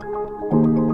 Música